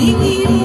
We